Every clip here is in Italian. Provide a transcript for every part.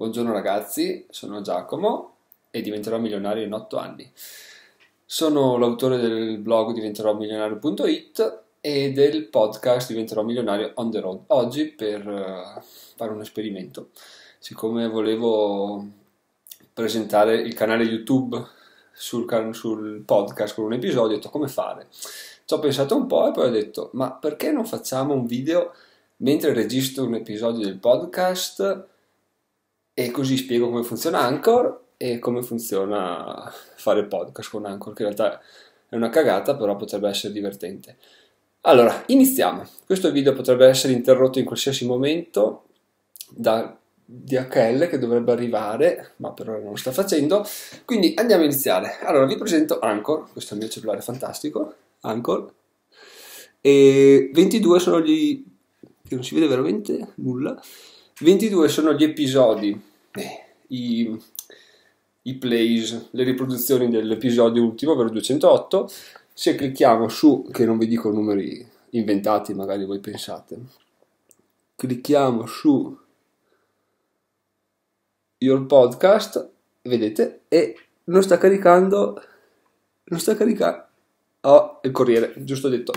Buongiorno ragazzi, sono Giacomo e diventerò milionario in 8 anni. Sono l'autore del blog diventeròmilionario.it e del podcast Diventerò milionario on the road. Oggi per uh, fare un esperimento, siccome volevo presentare il canale YouTube sul, sul podcast con un episodio, ho detto come fare. Ci ho pensato un po' e poi ho detto ma perché non facciamo un video mentre registro un episodio del podcast e così spiego come funziona Anchor e come funziona fare podcast con Anchor, che in realtà è una cagata, però potrebbe essere divertente. Allora, iniziamo. Questo video potrebbe essere interrotto in qualsiasi momento da DHL che dovrebbe arrivare, ma per ora non lo sta facendo. Quindi andiamo a iniziare. Allora, vi presento Anchor, questo è il mio cellulare fantastico, Anchor. E 22 sono gli... che non si vede veramente nulla. 22 sono gli episodi, i, i plays, le riproduzioni dell'episodio ultimo, ovvero 208. Se clicchiamo su, che non vi dico numeri inventati, magari voi pensate, clicchiamo su Your Podcast, vedete, e non sta caricando, non sta caricando, oh, il Corriere, giusto detto.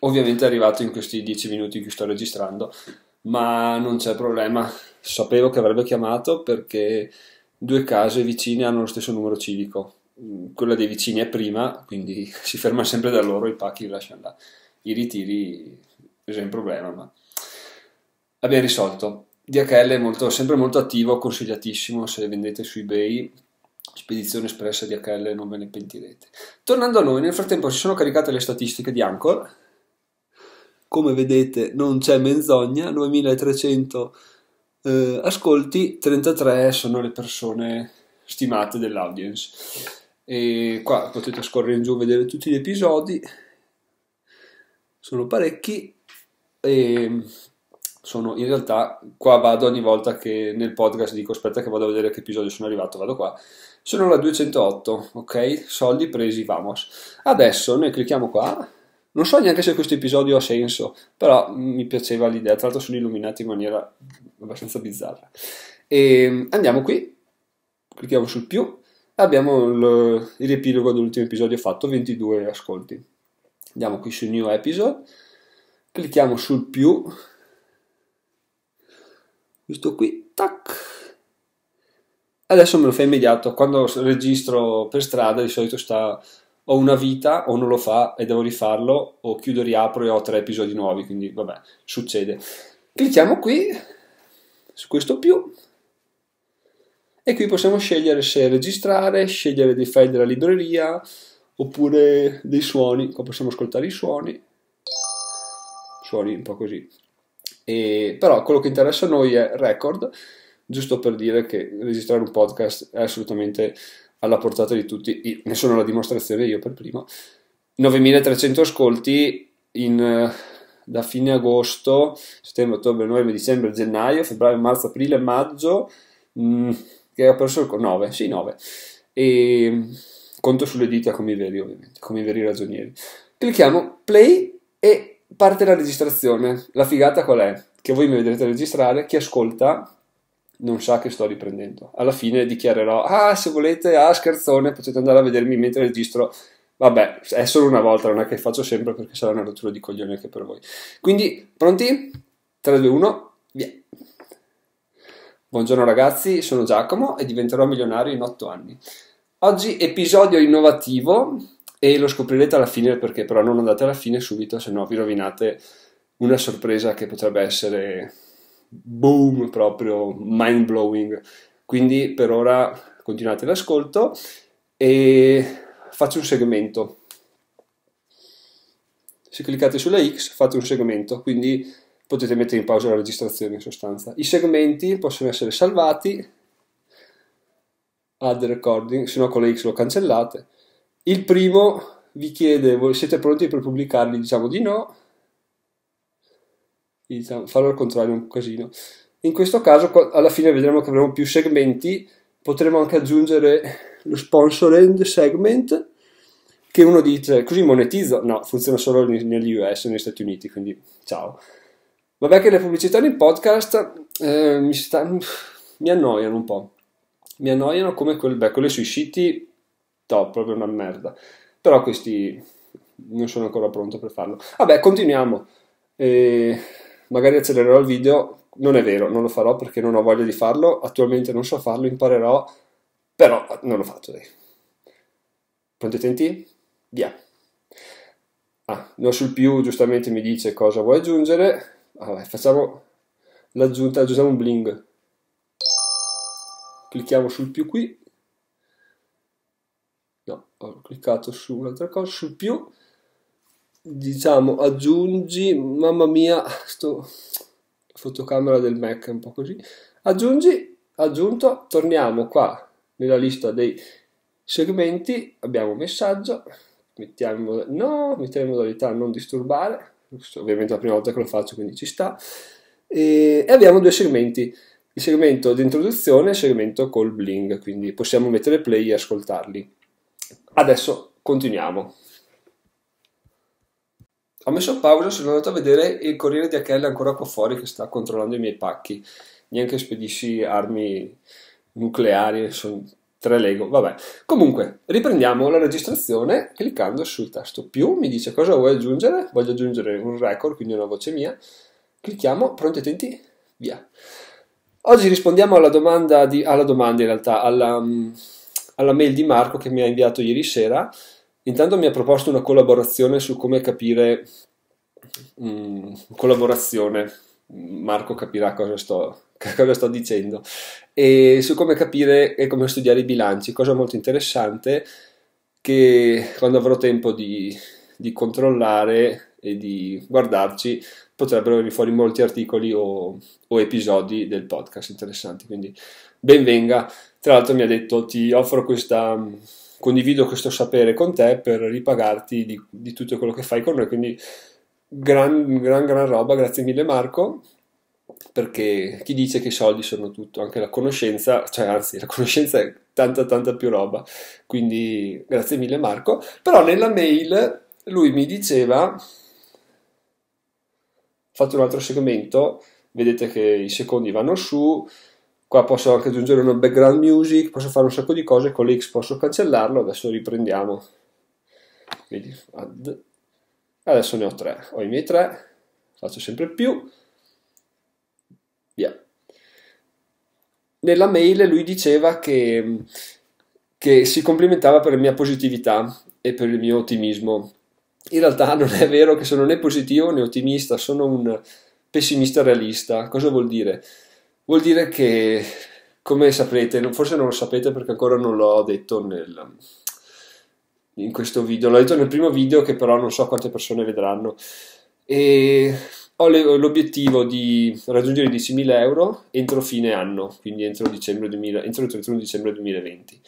Ovviamente è arrivato in questi 10 minuti che sto registrando, ma non c'è problema. Sapevo che avrebbe chiamato perché due case vicine hanno lo stesso numero civico. Quella dei vicini è prima, quindi si ferma sempre da loro, i pacchi li lasciano là. I ritiri è un problema, ma abbiamo risolto. DHL è molto, sempre molto attivo, consigliatissimo se vendete su eBay. Spedizione espressa DHL, non ve ne pentirete. Tornando a noi, nel frattempo si sono caricate le statistiche di Anchor come vedete non c'è menzogna, 9300 eh, ascolti, 33 sono le persone stimate dell'audience. E qua potete scorrere in giù e vedere tutti gli episodi, sono parecchi e sono in realtà qua vado ogni volta che nel podcast dico aspetta che vado a vedere che episodio sono arrivato, vado qua. Sono la 208, ok? Soldi presi, vamos. Adesso noi clicchiamo qua non so neanche se questo episodio ha senso, però mi piaceva l'idea, tra l'altro sono illuminati in maniera abbastanza bizzarra. E andiamo qui, clicchiamo sul più, abbiamo il, il riepilogo dell'ultimo episodio fatto, 22 ascolti. Andiamo qui su New Episode, clicchiamo sul più, questo qui, tac. Adesso me lo fa immediato, quando registro per strada di solito sta ho una vita o non lo fa e devo rifarlo o chiudo e riapro e ho tre episodi nuovi, quindi vabbè, succede. Clicchiamo qui su questo più e qui possiamo scegliere se registrare, scegliere dei file della libreria oppure dei suoni, qua possiamo ascoltare i suoni, suoni un po' così. E, però quello che interessa a noi è record, giusto per dire che registrare un podcast è assolutamente alla portata di tutti, ne sono la dimostrazione io per primo. 9300 ascolti in, eh, da fine agosto, settembre, ottobre, novembre, dicembre, gennaio, febbraio, marzo, aprile, maggio, mh, mm, che ho perso il 9, sì 9. E conto sulle dita come i veri ovviamente, come i veri ragionieri. Clicchiamo play e parte la registrazione. La figata qual è? Che voi mi vedrete registrare, chi ascolta non sa che sto riprendendo. Alla fine dichiarerò, ah, se volete, ah, scherzone, potete andare a vedermi mentre registro. Vabbè, è solo una volta, non è che faccio sempre perché sarà una rottura di coglione anche per voi. Quindi, pronti? 3, 2, 1, via. Buongiorno ragazzi, sono Giacomo e diventerò milionario in 8 anni. Oggi episodio innovativo e lo scoprirete alla fine perché però non andate alla fine subito, se no vi rovinate una sorpresa che potrebbe essere boom, proprio mind blowing. Quindi per ora continuate l'ascolto e faccio un segmento. Se cliccate sulla X fate un segmento, quindi potete mettere in pausa la registrazione in sostanza. I segmenti possono essere salvati, add recording, se no con la X lo cancellate. Il primo vi chiede, siete pronti per pubblicarli? Diciamo di no, diciamo, farlo al contrario è un casino. In questo caso, alla fine vedremo che avremo più segmenti, potremo anche aggiungere lo sponsored segment, che uno dice, così monetizzo? No, funziona solo negli US, negli Stati Uniti, quindi ciao. Vabbè che le pubblicità nei podcast eh, mi sta... mi annoiano un po'. Mi annoiano come quelle, beh, quelle sui siti, top, proprio una merda. Però questi non sono ancora pronto per farlo. Vabbè, continuiamo. E magari accelererò il video. Non è vero, non lo farò perché non ho voglia di farlo. Attualmente non so farlo, imparerò, però non lo faccio. Dai. Pronti attenti? Via. Ah, non sul più giustamente mi dice cosa vuoi aggiungere. Vabbè, facciamo l'aggiunta, aggiungiamo un bling. Clicchiamo sul più qui. No, ho cliccato su un'altra cosa, sul più. Diciamo aggiungi, mamma mia, sto fotocamera del Mac è un po' così. Aggiungi, aggiunto, torniamo qua nella lista dei segmenti, abbiamo messaggio, mettiamo, no, mettiamo modalità non disturbare, ovviamente è la prima volta che lo faccio quindi ci sta, e, e abbiamo due segmenti, il segmento di introduzione e il segmento col bling, quindi possiamo mettere play e ascoltarli. Adesso continuiamo. Ho messo pausa, sono andato a vedere il Corriere di HL ancora qua fuori che sta controllando i miei pacchi. Neanche spedisci armi nucleari, sono tre Lego, vabbè. Comunque, riprendiamo la registrazione cliccando sul tasto più, mi dice cosa vuoi aggiungere, voglio aggiungere un record, quindi una voce mia. Clicchiamo, pronti attenti, via. Oggi rispondiamo alla domanda, di, alla domanda in realtà, alla, alla mail di Marco che mi ha inviato ieri sera. Intanto mi ha proposto una collaborazione su come capire um, collaborazione. Marco capirà cosa sto, cosa sto dicendo e su come capire e come studiare i bilanci, cosa molto interessante che quando avrò tempo di, di controllare e di guardarci potrebbero venire fuori molti articoli o, o, episodi del podcast interessanti, quindi ben venga. Tra l'altro mi ha detto ti offro questa, condivido questo sapere con te per ripagarti di, di tutto quello che fai con noi, quindi gran, gran, gran roba, grazie mille Marco perché chi dice che i soldi sono tutto, anche la conoscenza, cioè anzi la conoscenza è tanta tanta più roba, quindi grazie mille Marco, però nella mail lui mi diceva, fatto un altro segmento, vedete che i secondi vanno su, qua posso anche aggiungere una background music, posso fare un sacco di cose, con l'X posso cancellarlo, adesso riprendiamo, vedi, adesso ne ho tre, ho i miei tre, faccio sempre più, via. Nella mail lui diceva che, che si complimentava per la mia positività e per il mio ottimismo. In realtà non è vero che sono né positivo né ottimista, sono un pessimista realista. Cosa vuol dire? Vuol dire che, come saprete, forse non lo sapete perché ancora non l'ho detto nel, in questo video, l'ho detto nel primo video che però non so quante persone vedranno. E ho l'obiettivo di raggiungere i 10.000 euro entro fine anno, quindi entro, dicembre 2000, entro il 31 dicembre 2020,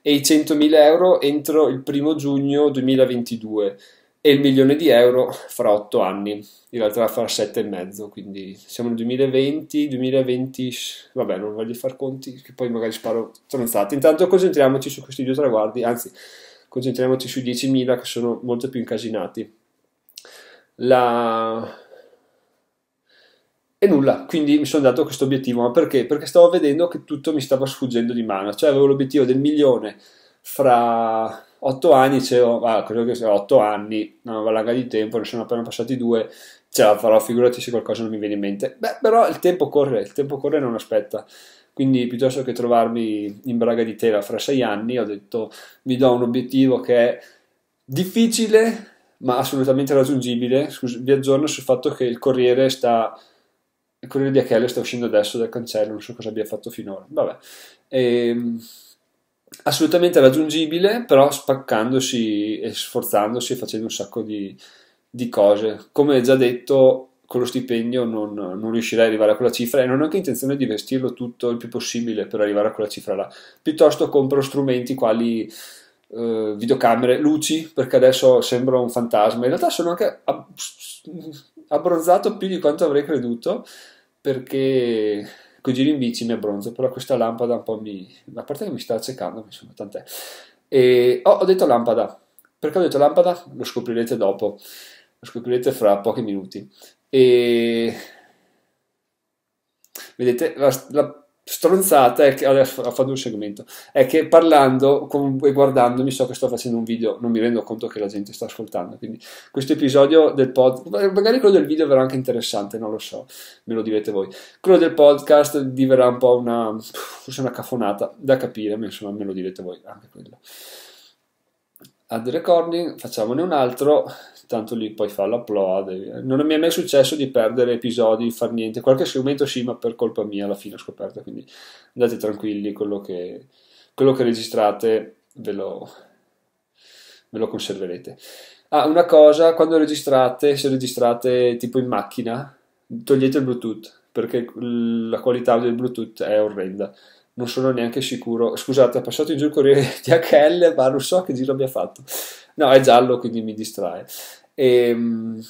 e i 100.000 euro entro il 1 giugno 2022 e il milione di euro fra 8 anni, in realtà fra 7 e mezzo, quindi siamo nel 2020, 2020, vabbè non voglio fare conti, che poi magari sparo stronzate. Intanto concentriamoci su questi due traguardi, anzi concentriamoci sui 10.000 che sono molto più incasinati. La e nulla, quindi mi sono dato questo obiettivo, ma perché? Perché stavo vedendo che tutto mi stava sfuggendo di mano, cioè avevo l'obiettivo del milione fra otto anni, dicevo, ah, credo che sia otto anni, una valanga di tempo, ne sono appena passati due, ce la farò, figurati se qualcosa non mi viene in mente. Beh, però il tempo corre, il tempo corre e non aspetta. Quindi piuttosto che trovarmi in braga di tela fra sei anni, ho detto mi do un obiettivo che è difficile ma assolutamente raggiungibile. Scusi, vi aggiorno sul fatto che il Corriere sta il Corriere di Achille sta uscendo adesso dal cancello, non so cosa abbia fatto finora. Vabbè. E, ehm, assolutamente raggiungibile, però spaccandosi e sforzandosi e facendo un sacco di, di cose. Come già detto, con lo stipendio non, non, riuscirei ad arrivare a quella cifra e non ho anche intenzione di investirlo tutto il più possibile per arrivare a quella cifra là. Piuttosto compro strumenti quali eh, videocamere, luci, perché adesso sembro un fantasma. In realtà sono anche abbronzato più di quanto avrei creduto perché con i giri in bici mi abbronzo, però questa lampada un po' mi... a parte che mi sta accecando, insomma, tant'è. E oh, ho detto lampada, perché ho detto lampada? Lo scoprirete dopo, lo scoprirete fra pochi minuti. E vedete, la, la stronzata è che adesso ho fatto un segmento. È che parlando e guardandomi so che sto facendo un video non mi rendo conto che la gente sta ascoltando quindi questo episodio del podcast magari quello del video verrà anche interessante non lo so me lo direte voi. Quello del podcast diverrà un po' una forse una cafonata da capire ma insomma me lo direte voi anche quello ad recording facciamone un altro tanto lì poi fa l'upload. Non mi è mai successo di perdere episodi, di far niente. Qualche segmento sì, ma per colpa mia alla fine ho scoperto. Quindi andate tranquilli, quello che, quello che registrate ve lo, ve lo conserverete. Ah, una cosa, quando registrate, se registrate tipo in macchina, togliete il Bluetooth perché la qualità del Bluetooth è orrenda. Non sono neanche sicuro. Scusate, è passato in giù il corriere di HL, ma non so che giro abbia fatto. No, è giallo, quindi mi distrae. E, ehm,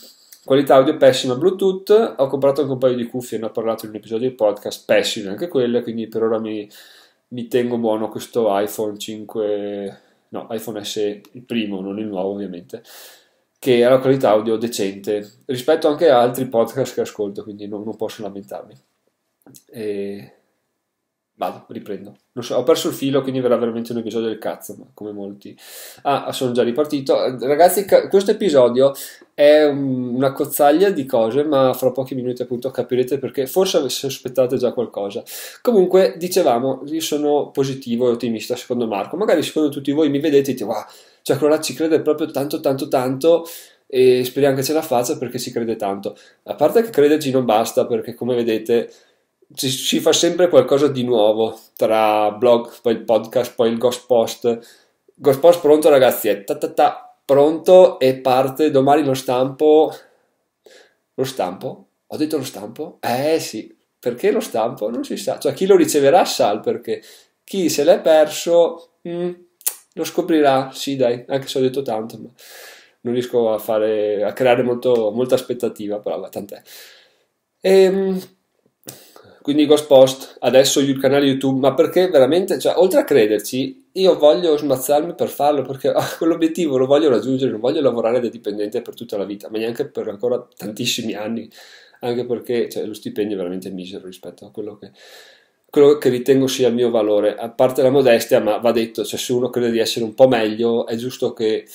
qualità audio pessima Bluetooth. Ho comprato anche un paio di cuffie, ne ho parlato in un episodio di podcast, pessime anche quelle, quindi per ora mi, mi tengo buono questo iPhone 5, no, iPhone SE, il primo, non il nuovo ovviamente, che ha la qualità audio decente rispetto anche a altri podcast che ascolto, quindi non, non posso lamentarmi. E Vado, riprendo. So, ho perso il filo, quindi verrà veramente un episodio del cazzo, ma come molti. Ah, sono già ripartito. Ragazzi, questo episodio è una cozzaglia di cose, ma fra pochi minuti appunto capirete perché. Forse sospettate già qualcosa. Comunque, dicevamo, io sono positivo e ottimista secondo Marco. Magari secondo tutti voi mi vedete e dite, wow, cioè quello là ci crede proprio tanto, tanto, tanto e speriamo che ce la faccia perché ci crede tanto. A parte che crederci non basta perché come vedete ci, si fa sempre qualcosa di nuovo tra blog, poi il podcast, poi il ghost post. Ghost post pronto ragazzi, è ta ta ta, pronto e parte domani lo stampo. Lo stampo? Ho detto lo stampo? Eh sì, perché lo stampo? Non si sa, cioè chi lo riceverà sa perché, chi se l'è perso mm, lo scoprirà, sì dai, anche se ho detto tanto, ma non riesco a, fare, a creare molto, molta aspettativa, però tant'è. Ehm quindi Ghost Post, adesso il canale YouTube, ma perché veramente, cioè, oltre a crederci, io voglio smazzarmi per farlo perché ah, quell'obiettivo lo voglio raggiungere, non voglio lavorare da dipendente per tutta la vita, ma neanche per ancora tantissimi anni, anche perché cioè, lo stipendio è veramente misero rispetto a quello che, quello che ritengo sia il mio valore, a parte la modestia, ma va detto, cioè, se uno crede di essere un po' meglio, è giusto che...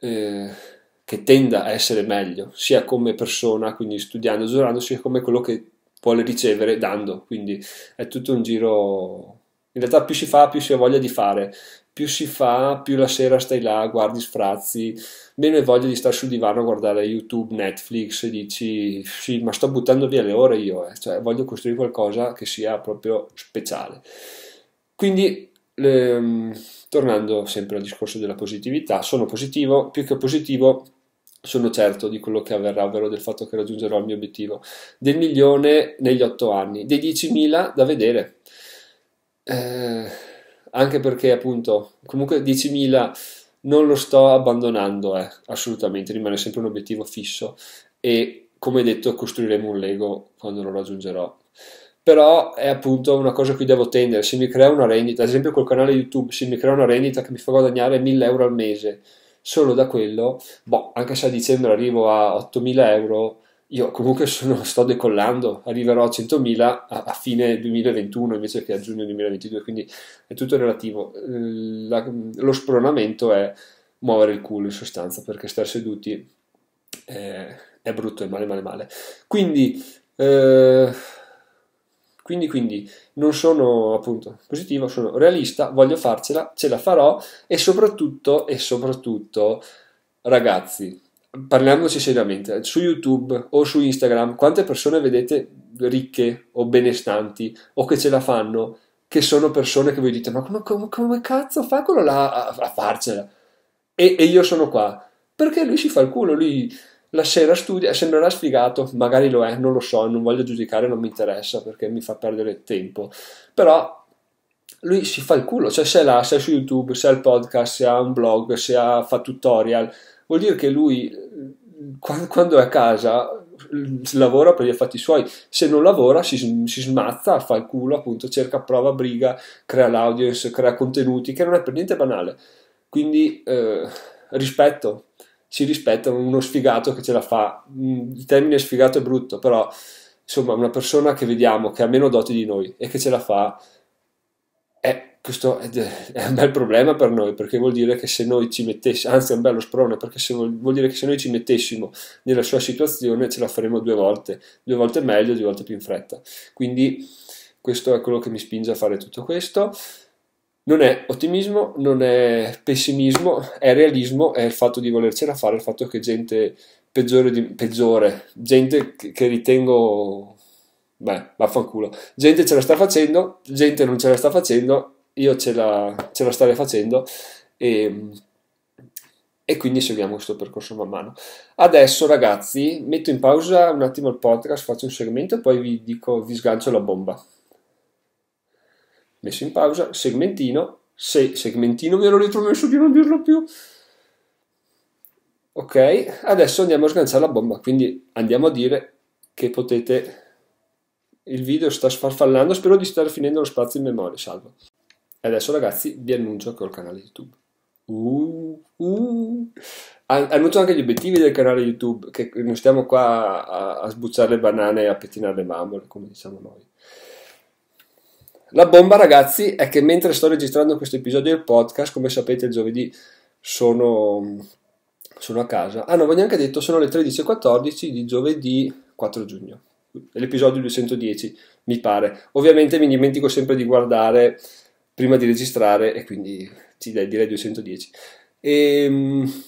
Eh, che tenda a essere meglio, sia come persona, quindi studiando, giocando, sia come quello che vuole ricevere dando, quindi è tutto un giro. In realtà più si fa, più si ha voglia di fare, più si fa, più la sera stai là, guardi sfrazzi, meno hai voglia di stare sul divano a guardare YouTube, Netflix e dici sì, ma sto buttando via le ore io, eh. cioè voglio costruire qualcosa che sia proprio speciale. Quindi, le, tornando sempre al discorso della positività, sono positivo, più che positivo sono certo di quello che avverrà, ovvero del fatto che raggiungerò il mio obiettivo. Del milione negli otto anni, dei 10.000 da vedere. Eh, anche perché appunto comunque 10.000 non lo sto abbandonando, eh, assolutamente, rimane sempre un obiettivo fisso. E come detto costruiremo un Lego quando lo raggiungerò. Però è appunto una cosa a cui devo tendere, se mi crea una rendita, ad esempio col canale YouTube, se mi crea una rendita che mi fa guadagnare 1000 euro al mese, solo da quello, boh, anche se a dicembre arrivo a 8.000 euro, io comunque sono, sto decollando, arriverò a 100.000 a, a, fine 2021 invece che a giugno 2022, quindi è tutto relativo. La, lo spronamento è muovere il culo in sostanza, perché stare seduti è, è brutto, è male, male, male. Quindi... Eh, quindi, quindi non sono appunto positivo, sono realista, voglio farcela, ce la farò e soprattutto, e soprattutto, ragazzi, parliamoci seriamente, su YouTube o su Instagram, quante persone vedete ricche o benestanti o che ce la fanno, che sono persone che voi dite, ma come, come, come cazzo fa quello là a, a farcela? E, e io sono qua, perché lui si fa il culo, lui la sera studia, sembrerà sfigato, magari lo è, non lo so, non voglio giudicare, non mi interessa perché mi fa perdere tempo, però lui si fa il culo, cioè se è là, se è su YouTube, se ha il podcast, se ha un blog, se ha, fa tutorial, vuol dire che lui quando è a casa lavora per gli affatti suoi, se non lavora si, si smazza, fa il culo, appunto, cerca prova, briga, crea l'audience, crea contenuti, che non è per niente banale. Quindi eh, rispetto, si rispetta uno sfigato che ce la fa. Il termine sfigato è brutto, però insomma una persona che vediamo che ha meno doti di noi e che ce la fa, è, questo è un bel problema per noi perché vuol dire che se noi ci mettessimo, anzi è un bello sprone perché se, vuol dire che se noi ci mettessimo nella sua situazione ce la faremo due volte, due volte meglio, due volte più in fretta. Quindi questo è quello che mi spinge a fare tutto questo. Non è ottimismo, non è pessimismo, è realismo, è il fatto di volercela fare, il fatto che gente peggiore, di, peggiore gente che, ritengo, beh, vaffanculo, gente ce la sta facendo, gente non ce la sta facendo, io ce la, ce la starei facendo e, e quindi seguiamo questo percorso man mano. Adesso ragazzi metto in pausa un attimo il podcast, faccio un segmento e poi vi dico, vi sgancio la bomba. Messo in pausa, segmentino, se, segmentino mi ero ritromesso di non dirlo più. Ok, adesso andiamo a sganciare la bomba, quindi andiamo a dire che potete... Il video sta sfarfallando, spero di stare finendo lo spazio in memoria, salvo. E adesso ragazzi vi annuncio che ho il canale YouTube. Uh, uh. Annuncio anche gli obiettivi del canale YouTube, che non stiamo qua a, a sbucciare le banane e a pettinare le bambole, come diciamo noi. La bomba ragazzi è che mentre sto registrando questo episodio del podcast, come sapete il giovedì sono sono a casa. Ah, non vi ho neanche detto, sono le 13.14 di giovedì 4 giugno. L'episodio 210, mi pare. Ovviamente mi dimentico sempre di guardare prima di registrare e quindi sì, dai, direi 210. E, um,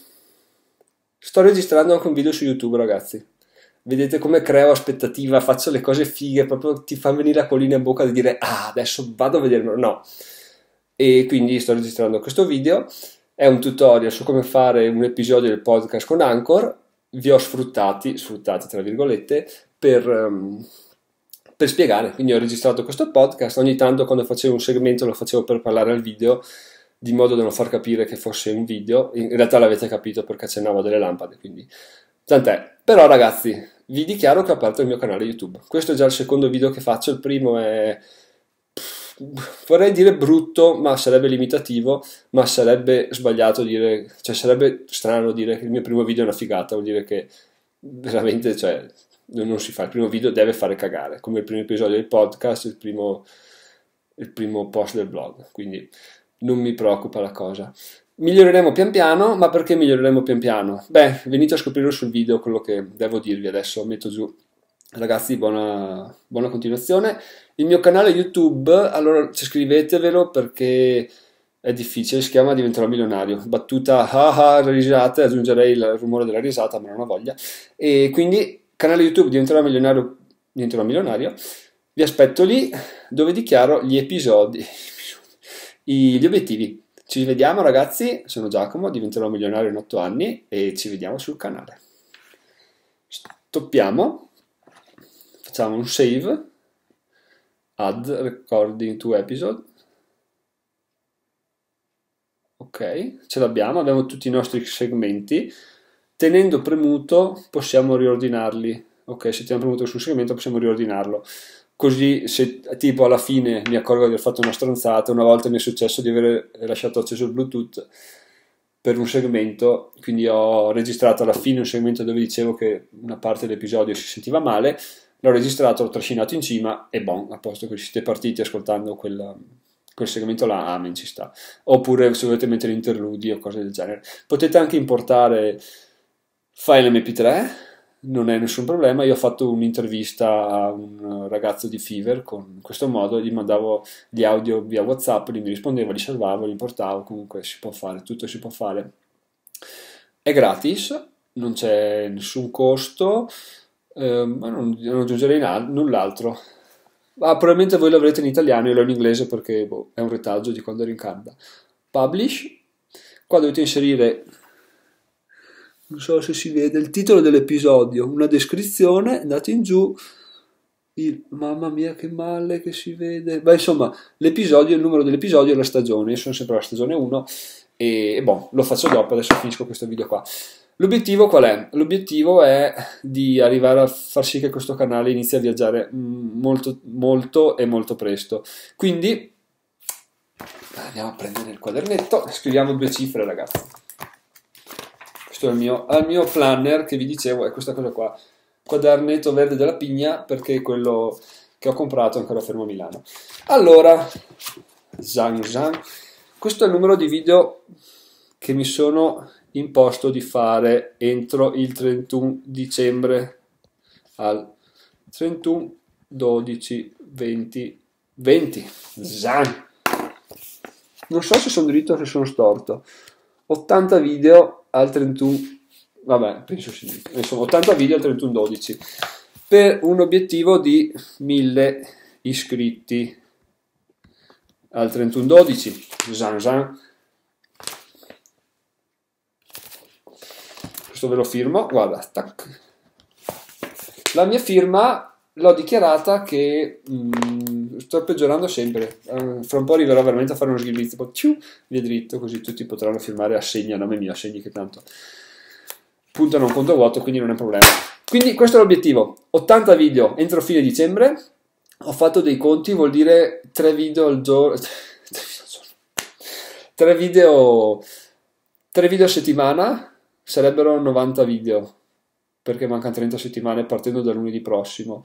sto registrando anche un video su YouTube, ragazzi. Vedete come creo aspettativa, faccio le cose fighe, proprio ti fa venire la collina in bocca di dire ah, adesso vado a vederlo. No. E quindi sto registrando questo video è un tutorial su come fare un episodio del podcast con Anchor. Vi ho sfruttati, sfruttati tra virgolette, per, um, per spiegare. Quindi ho registrato questo podcast. Ogni tanto quando facevo un segmento lo facevo per parlare al video, di modo da non far capire che fosse un video. In realtà l'avete capito perché accennavo delle lampade, quindi tant'è. Però ragazzi, vi dichiaro che ho aperto il mio canale YouTube. Questo è già il secondo video che faccio, il primo è vorrei dire brutto, ma sarebbe limitativo, ma sarebbe sbagliato dire, cioè sarebbe strano dire che il mio primo video è una figata, vuol dire che veramente, cioè, non si fa, il primo video deve fare cagare, come il primo episodio del podcast, il primo, il primo post del blog, quindi non mi preoccupa la cosa. Miglioreremo pian piano, ma perché miglioreremo pian piano? Beh, venite a scoprire sul video quello che devo dirvi adesso, metto giù. Ragazzi, buona, buona continuazione il mio canale YouTube, allora scrivetevelo perché è difficile, si chiama Diventerò milionario. Battuta ah ah, risate, aggiungerei il rumore della risata, ma non ho voglia. E quindi, canale YouTube Diventerò milionario, diventerò milionario. Vi aspetto lì dove dichiaro gli episodi, gli obiettivi. Ci vediamo ragazzi, sono Giacomo, diventerò milionario in 8 anni e ci vediamo sul canale. Stoppiamo, facciamo un save. Add recording to episode. Ok ce l'abbiamo. Abbiamo tutti i nostri segmenti. Tenendo premuto possiamo riordinarli. Ok se teniamo premuto sul segmento possiamo riordinarlo così se tipo alla fine mi accorgo di aver fatto una stronzata una volta mi è successo di aver lasciato acceso il bluetooth per un segmento quindi ho registrato alla fine un segmento dove dicevo che una parte dell'episodio si sentiva male l'ho registrato, l'ho trascinato in cima e bon, a posto che siete partiti ascoltando quel, quel segmento là, amen, ci sta. Oppure se volete mettere interludi o cose del genere. Potete anche importare file mp3, non è nessun problema. Io ho fatto un'intervista a un ragazzo di Fever con questo modo, gli mandavo gli audio via WhatsApp, lui mi rispondeva, li salvavo, li importavo, comunque si può fare, tutto si può fare. È gratis, non c'è nessun costo eh, ma non, non aggiungerei null'altro. Ah, probabilmente voi l'avrete in italiano, io l'ho in inglese perché boh, è un retaggio di quando ero in Canada. Publish, qua dovete inserire, non so se si vede, il titolo dell'episodio, una descrizione, andate in giù, il, mamma mia che male che si vede, beh insomma l'episodio, il numero dell'episodio e la stagione, io sono sempre alla stagione 1 e, e boh, lo faccio dopo, adesso finisco questo video qua. L'obiettivo qual è? L'obiettivo è di arrivare a far sì che questo canale inizi a viaggiare mm, molto, molto e molto presto. Quindi andiamo a prendere il quadernetto, scriviamo due cifre ragazzi. Questo è il mio, il mio planner che vi dicevo, è questa cosa qua. quadernetto verde della pigna perché è quello che ho comprato ancora fermo a Milano. Allora, zang zang, questo è il numero di video che mi sono imposto di fare entro il 31 dicembre al 31 12 20 20 zang. non so se sono dritto o se sono storto 80 video al 31 vabbè penso sì. Insomma 80 video al 31 12 per un obiettivo di 1000 iscritti al 31 12 zan zan. Questo ve lo firmo guarda tac. la mia firma l'ho dichiarata che mh, sto peggiorando sempre. Uh, fra un po' arriverò veramente a fare uno sghilizzo, poi ciu, via dritto, così tutti potranno firmare assegni a nome mio, assegni che tanto puntano a un conto vuoto, quindi non è un problema. Quindi questo è l'obiettivo, 80 video entro fine dicembre, ho fatto dei conti, vuol dire 3 video al giorno, 3 video, 3 video a settimana, sarebbero 90 video perché mancano 30 settimane partendo da lunedì prossimo.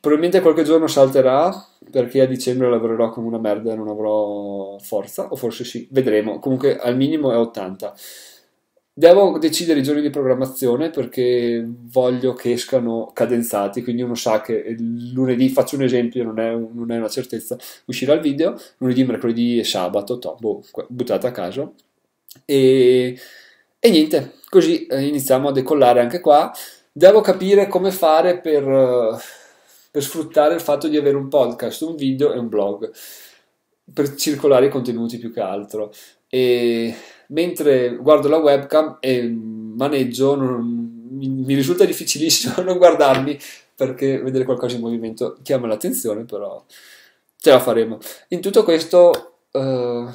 Probabilmente qualche giorno salterà perché a dicembre lavorerò come una merda e non avrò forza, o forse sì, vedremo. Comunque al minimo è 80. Devo decidere i giorni di programmazione perché voglio che escano cadenzati, quindi uno sa che lunedì, faccio un esempio, non è, non è una certezza, uscirà il video, lunedì, mercoledì e sabato, to, boh, buttate a caso. E e niente, così eh, iniziamo a decollare anche qua. Devo capire come fare per, uh, per sfruttare il fatto di avere un podcast, un video e un blog per circolare i contenuti più che altro. E mentre guardo la webcam e maneggio, non, mi, mi, risulta difficilissimo non guardarmi perché vedere qualcosa in movimento chiama l'attenzione, però ce la faremo. In tutto questo. Uh,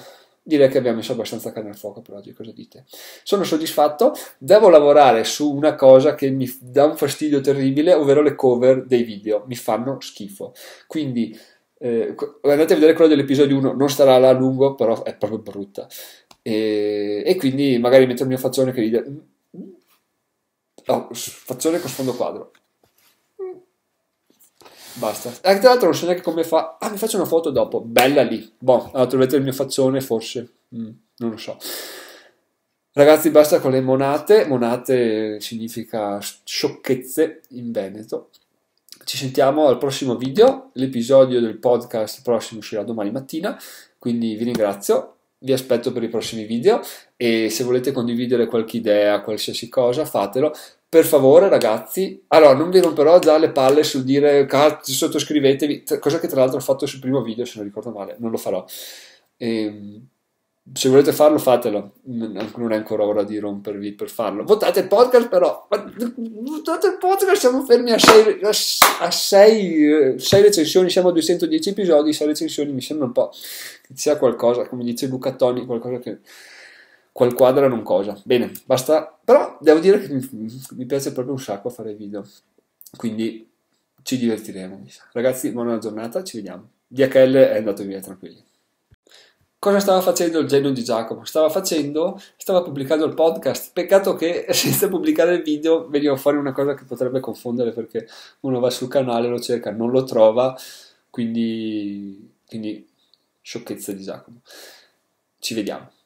direi che abbiamo messo abbastanza carne al fuoco per oggi, cosa dite? Sono soddisfatto, devo lavorare su una cosa che mi dà un fastidio terribile, ovvero le cover dei video, mi fanno schifo. Quindi eh, andate a vedere quello dell'episodio 1, non starà là a lungo, però è proprio brutta. E, e quindi magari metto il mio faccione che ride. Oh, faccione con sfondo quadro. Basta. E tra l'altro non so neanche come fa. Ah, mi faccio una foto dopo. Bella lì. Boh, allora trovate il mio faccione, forse. Mm, non lo so. Ragazzi, basta con le monate. Monate significa sciocchezze in Veneto. Ci sentiamo al prossimo video. L'episodio del podcast prossimo uscirà domani mattina. Quindi vi ringrazio. Vi aspetto per i prossimi video e se volete condividere qualche idea, qualsiasi cosa, fatelo per favore ragazzi, allora non vi romperò già le palle sul dire sottoscrivetevi, cosa che tra l'altro ho fatto sul primo video se non ricordo male, non lo farò. E, ehm, se volete farlo fatelo, non è ancora ora di rompervi per farlo. Votate il podcast però, votate il podcast, siamo fermi a 6 a sei, sei recensioni, siamo a 210 episodi, 6 recensioni mi sembra un po' che sia qualcosa, come dice Luca Toni, qualcosa che qual quadra non cosa. Bene, basta. Però devo dire che mi piace proprio un sacco fare video. Quindi ci divertiremo. Ragazzi, buona giornata, ci vediamo. DHL è andato via tranquilli. Cosa stava facendo il genio di Giacomo? Stava facendo, stava pubblicando il podcast. Peccato che senza pubblicare il video veniva fuori una cosa che potrebbe confondere perché uno va sul canale, lo cerca, non lo trova. Quindi, quindi sciocchezza di Giacomo. Ci vediamo.